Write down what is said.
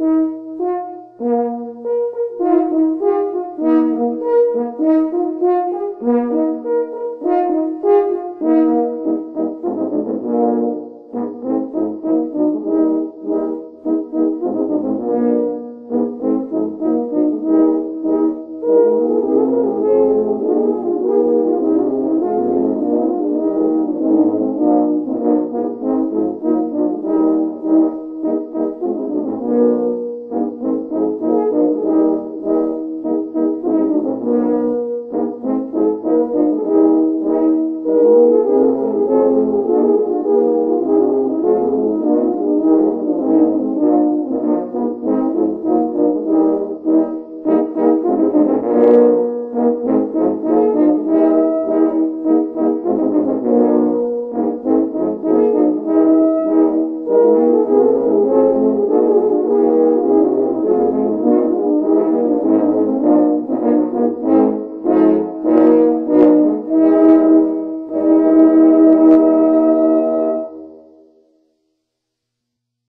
Mm-hmm.